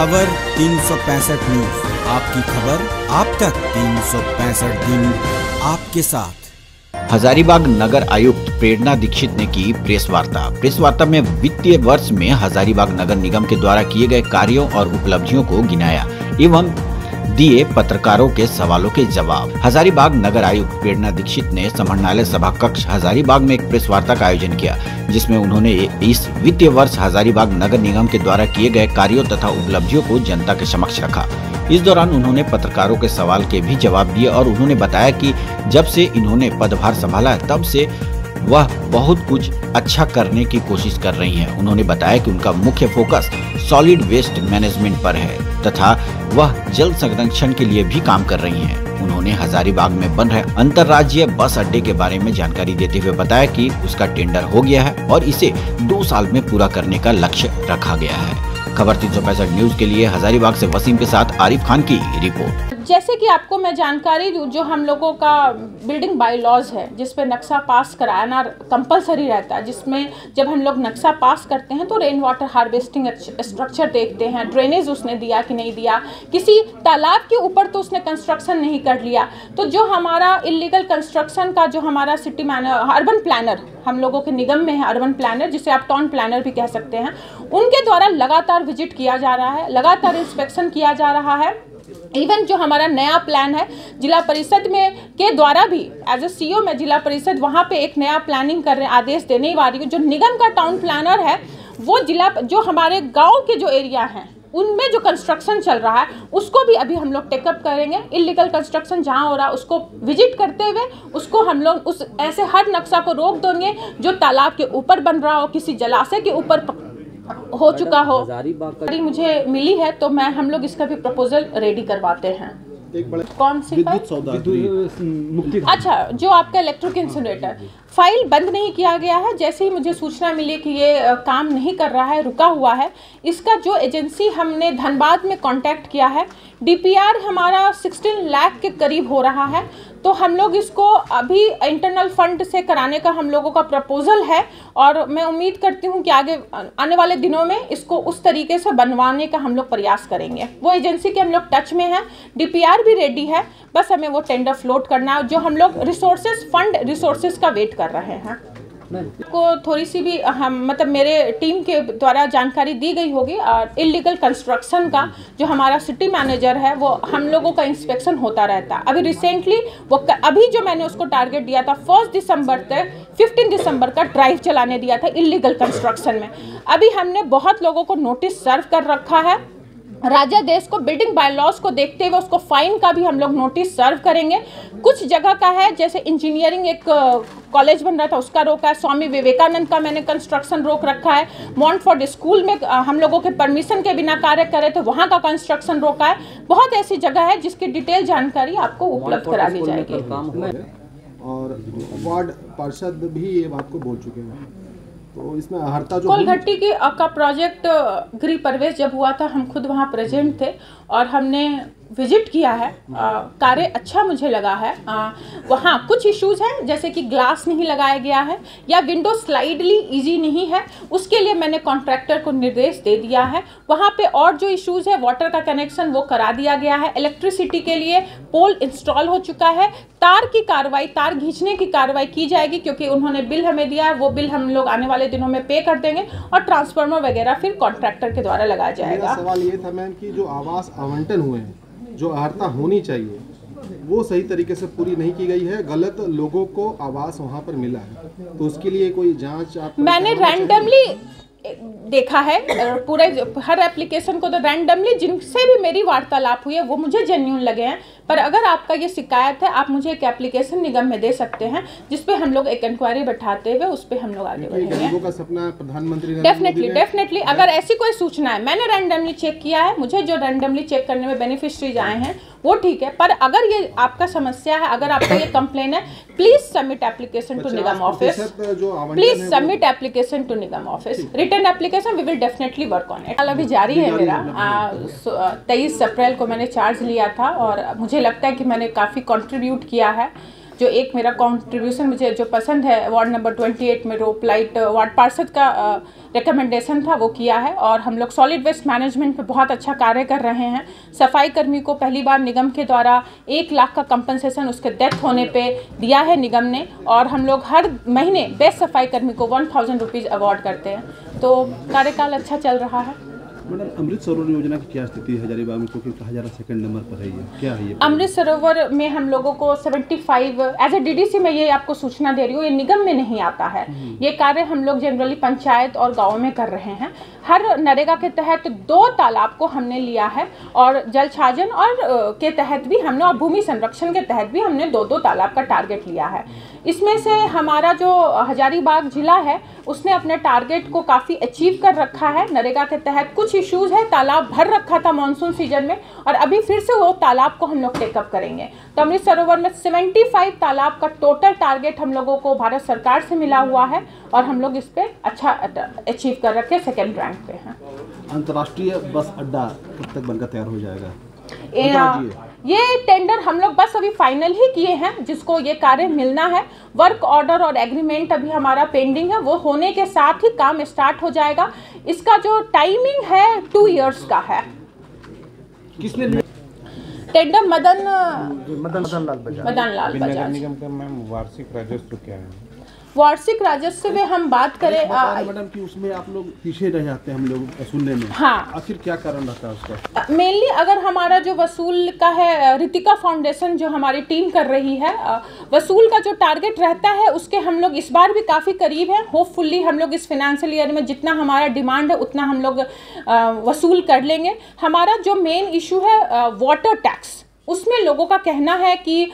खबर तीन सौ पैंसठ न्यूज़। आपकी खबर आप तक तीन दिन, आपके साथ। हजारीबाग नगर आयुक्त प्रेरणा दीक्षित ने की प्रेस वार्ता। प्रेस वार्ता में वित्तीय वर्ष में हजारीबाग नगर निगम के द्वारा किए गए कार्यों और उपलब्धियों को गिनाया, एवं दिए पत्रकारों के सवालों के जवाब। हजारीबाग नगर आयुक्त प्रेरणा दीक्षित ने समन्वय सभा कक्ष हजारीबाग में एक प्रेस वार्ता का आयोजन किया, जिसमें उन्होंने इस वित्तीय वर्ष हजारीबाग नगर निगम के द्वारा किए गए कार्यों तथा उपलब्धियों को जनता के समक्ष रखा। इस दौरान उन्होंने पत्रकारों के सवाल के भी जवाब दिए और उन्होंने बताया कि जब से इन्होंने पदभार संभाला है तब से वह बहुत कुछ अच्छा करने की कोशिश कर रही हैं। उन्होंने बताया कि उनका मुख्य फोकस सॉलिड वेस्ट मैनेजमेंट पर है, तथा वह जल संरक्षण के लिए भी काम कर रही हैं। उन्होंने हजारीबाग में बन रहे अंतर्राज्यीय बस अड्डे के बारे में जानकारी देते हुए बताया कि उसका टेंडर हो गया है और इसे दो साल में पूरा करने का लक्ष्य रखा गया है खबर तीन सौ पैंसठ न्यूज़ के लिए हजारीबाग से वसीम के साथ आरिफ खान की रिपोर्ट जैसे कि आपको मैं जानकारी दूँ, जो हम लोगों का बिल्डिंग बाई लॉज है, जिस पर नक्शा पास कराना कंपलसरी रहता है, जिसमें जब हम लोग नक्शा पास करते हैं तो रेन वाटर हार्वेस्टिंग स्ट्रक्चर देखते हैं ड्रेनेज उसने दिया कि नहीं दिया, किसी तालाब के ऊपर तो उसने कंस्ट्रक्शन नहीं कर लिया। तो जो हमारा इलीगल कंस्ट्रक्शन का, जो हमारा सिटी मैनर अर्बन प्लानर हम लोगों के निगम में है अर्बन प्लानर जिसे आप टाउन प्लानर भी कह सकते हैं, उनके द्वारा लगातार विज़िट किया जा रहा है, लगातार इंस्पेक्शन किया जा रहा है। इवन जो हमारा नया प्लान है, जिला परिषद में के द्वारा भी एज ए सी मैं जिला परिषद वहाँ पे एक नया प्लानिंग कर रहे आदेश देने ही वाली हूँ। जो निगम का टाउन प्लानर है, वो जिला, जो हमारे गाँव के जो एरिया हैं, उनमें जो कंस्ट्रक्शन चल रहा है, उसको भी अभी हम लोग टेकअप करेंगे। इलीगल कंस्ट्रक्शन जहाँ हो रहा है, उसको विज़िट करते हुए, उसको हम लोग उस, ऐसे हर नक्शा को रोक देंगे, जो तालाब के ऊपर बन रहा हो, किसी जलाशय के ऊपर हो चुका हो। मुझे मिली है तो मैं हम लोग इसका भी प्रपोजल रेडी करवाते हैं। कौन सी अच्छा जो आपका इलेक्ट्रिक इंसुलेटर फ़ाइल बंद नहीं किया गया है। जैसे ही मुझे सूचना मिली कि ये काम नहीं कर रहा है रुका हुआ है इसका जो एजेंसी हमने धनबाद में कांटेक्ट किया है डीपीआर हमारा 16 लाख के करीब हो रहा है। तो हम लोग इसको अभी इंटरनल फंड से कराने का हम लोगों का प्रपोजल है और मैं उम्मीद करती हूँ कि आगे, आने वाले दिनों में इसको उस तरीके से बनवाने का हम लोग प्रयास करेंगे। वो एजेंसी के हम लोग टच में हैं डीपीआर भी रेडी है, बस हमें वो टेंडर फ्लोट करना है जो हम लोग रिसोर्सेज फंड रिसोर्सेज का वेट कर रहे हैं। को थोड़ी सी भी, हम मतलब मेरे टीम के द्वारा जानकारी दी गई होगी, और इलीगल कंस्ट्रक्शन का जो हमारा सिटी मैनेजर है, वो हम लोगों का इंस्पेक्शन होता रहता। है अभी रिसेंटली वो अभी जो मैंने उसको टारगेट दिया था फ़र्स्ट दिसंबर तक फिफ्टीन दिसंबर का ड्राइव चलाने दिया था इलीगल कंस्ट्रक्शन में। अभी हमने बहुत लोगों को नोटिस सर्व कर रखा है। राजा देश को बिल्डिंग बाय लॉस को देखते हुए उसको फाइन का भी हम लोग नोटिस सर्व करेंगे। कुछ जगह का है जैसे इंजीनियरिंग एक कॉलेज बन रहा था उसका रोका है। स्वामी विवेकानंद का मैंने कंस्ट्रक्शन रोक रखा है। मॉन्टफोर्ड स्कूल में हम लोगों के परमिशन के बिना कार्य कर रहे थे वहाँ का कंस्ट्रक्शन रोका है। बहुत ऐसी जगह है जिसकी डिटेल जानकारी आपको उपलब्ध करा दी जाएगी। और वार्ड पार्षद भी ये बात को बोल चुके हैं। तो इसमें हरता जो कोलघट्टी की का प्रोजेक्ट गृह प्रवेश जब हुआ था, हम खुद वहाँ प्रेजेंट थे और हमने विज़िट किया है। कार्य अच्छा मुझे लगा है। वहाँ कुछ इश्यूज़ हैं, जैसे कि ग्लास नहीं लगाया गया है या विंडो स्लाइडली इजी नहीं है, उसके लिए मैंने कॉन्ट्रैक्टर को निर्देश दे दिया है। वहाँ पे और जो इश्यूज़ है वाटर का कनेक्शन वो करा दिया गया है। इलेक्ट्रिसिटी के लिए पोल इंस्टॉल हो चुका है। तार की कार्रवाई तार खींचने की कार्रवाई की जाएगी क्योंकि उन्होंने बिल हमें दिया है वो बिल हम लोग आने वाले दिनों में पे कर देंगे और ट्रांसफार्मर वगैरह फिर कॉन्ट्रैक्टर के द्वारा लगाया जाएगा। सवाल ये था मैम कि जो आवास आवंटन हुए हैं जो अर्हता होनी चाहिए वो सही तरीके से पूरी नहीं की गई है गलत लोगों को आवास वहाँ पर मिला है तो उसके लिए कोई जाँच आप मैंने रैंडमली देखा है पूरे हर एप्लीकेशन को तो रैंडमली जिनसे भी मेरी वार्तालाप हुई है वो मुझे जेन्यून लगे हैं। पर अगर आपका ये शिकायत है आप मुझे एक एप्लीकेशन निगम में दे सकते हैं जिसपे हम लोग एक इंक्वायरी बैठाते हुए उस पर हम लोग आगे बढ़ेंगे। प्रधानमंत्री डेफिनेटली डेफिनेटली अगर ऐसी कोई सूचना है मैंने रैंडमली चेक किया है मुझे जो रैंडमली चेक करने में बेनिफिशरीज आए हैं वो ठीक है पर अगर ये आपका समस्या है अगर आपका ये कंप्लेन है please submit application to nigam office please submit application to nigam office return application we will definitely work on it अभी जारी है मेरा। तेईस अप्रैल को मैंने चार्ज लिया था और मुझे लगता है कि मैंने काफ़ी कॉन्ट्रीब्यूट किया है। जो एक मेरा कॉन्ट्रीब्यूशन मुझे जो पसंद है वार्ड नंबर 28 में रोप लाइट वार्ड पार्षद का रिकमेंडेशन था, वो किया है। और हम लोग सॉलिड वेस्ट मैनेजमेंट पे बहुत अच्छा कार्य कर रहे हैं। सफ़ाई कर्मी को पहली बार निगम के द्वारा एक लाख का कंपनसेशन उसके डेथ होने पे दिया है निगम ने। और हम लोग हर महीने बेस्ट सफ़ाई कर्मी को वन थाउज़ेंड अवार्ड करते हैं। तो कार्यकाल अच्छा चल रहा है। मैडम अमृत सरोवर योजना की क्या स्थिति है? हजारीबाग में क्योंकि कहा जा रहा सेकंड नंबर पर है ये। क्या है ये? अमृत सरोवर में हम लोगों को 75 एज ए डीडीसी मैं ये आपको सूचना दे रही हूँ ये निगम में नहीं आता है। ये कार्य हम लोग जनरली पंचायत और गाँव में कर रहे हैं। हर नरेगा के तहत दो तालाब को हमने लिया है और जल छाजन और के तहत भी हमने और भूमि संरक्षण के तहत भी हमने दो दो तालाब का टारगेट लिया है। इसमें से हमारा जो हजारीबाग जिला है, उसने अपने टारगेट को काफ़ी अचीव कर रखा है। नरेगा के तहत कुछ इश्यूज़ है, तालाब भर रखा था मानसून सीज़न में और अभी फिर से वो तालाब को हम लोग टेकअप करेंगे। तो अमृत सरोवर में 75 तालाब का टोटल टारगेट हम लोगों को भारत सरकार से मिला हुआ है और हम लोग इस पर अच्छा अचीव कर रखे सेकेंड रैंक पे हैं। अंतर्राष्ट्रीय बस अड्डा कब तक बनकर तैयार हो जाएगा। ये टेंडर हम लोग बस अभी फाइनल ही किए हैं जिसको ये कार्य मिलना है। वर्क ऑर्डर और एग्रीमेंट अभी हमारा पेंडिंग है वो होने के साथ ही काम स्टार्ट हो जाएगा। इसका जो टाइमिंग है टू इयर्स का है। किसने टेंडर मदन मदन मदन लाल बजाज। मदन लाल बजाज। निगम का मैम वार्षिक राजस्व क्या है? वार्षिक राजस्व में हम बात करें मैडम कि उसमें आप लोग पीछे रह जाते हैं हम लोग सुनने में। हाँ। आखिर क्या कारण रहता है उसका? मेनली अगर हमारा जो वसूल का है रितिका फाउंडेशन जो हमारी टीम कर रही है वसूल का जो टारगेट रहता है उसके हम लोग इस बार भी काफ़ी करीब हैं। होपफुली हम लोग इस फाइनेंशियल ईयर में जितना हमारा डिमांड है उतना हम लोग वसूल कर लेंगे। हमारा जो मेन इशू है वाटर टैक्स उसमें लोगों का कहना है कि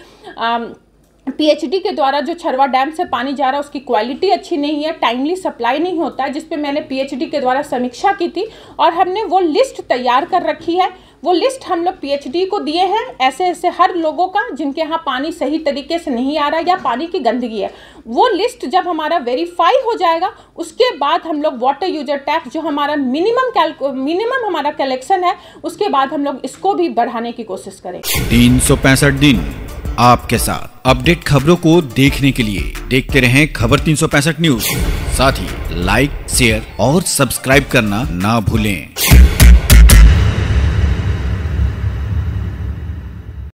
पीएचडी के द्वारा जो छरवा डैम से पानी जा रहा है, उसकी क्वालिटी अच्छी नहीं है टाइमली सप्लाई नहीं होता है जिस पे मैंने पीएचडी के द्वारा समीक्षा की थी और हमने वो लिस्ट तैयार कर रखी है। वो लिस्ट हम लोग पीएचडी को दिए हैं ऐसे ऐसे हर लोगों का, जिनके यहाँ पानी सही तरीके से नहीं आ रहा या पानी की गंदगी है। वो लिस्ट जब हमारा वेरीफाई हो जाएगा, उसके बाद हम लोग वाटर यूज़र टैक्स जो हमारा मिनिमम कैलकु मिनिमम हमारा कलेक्शन है, उसके बाद हम लोग इसको भी बढ़ाने की कोशिश करें तीन सौ पैंसठ दिन आपके साथ। अपडेट खबरों को देखने के लिए देखते रहें खबर तीन सौ पैंसठ न्यूज़। साथ ही लाइक शेयर और सब्सक्राइब करना ना भूलें।